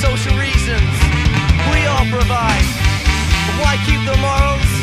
social reasons we all provide. Why keep the morals?